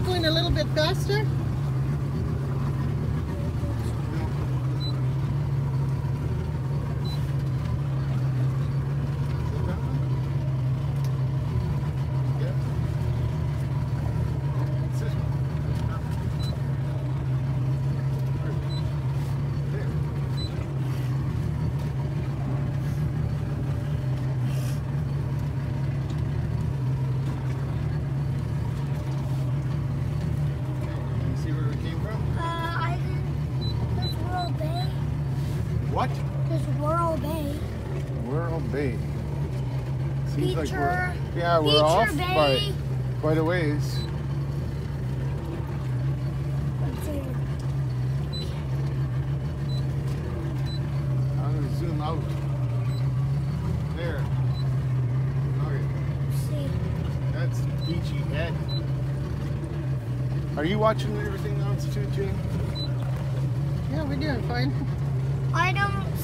going a little bit faster? World Bay. Seems like we're yeah we're Beecher off by Bay. quite a ways. Let's. I'm gonna zoom out. There. Okay, see. that's Beachy Head. Are you watching everything else too, Jane? Yeah, we're doing fine. I don't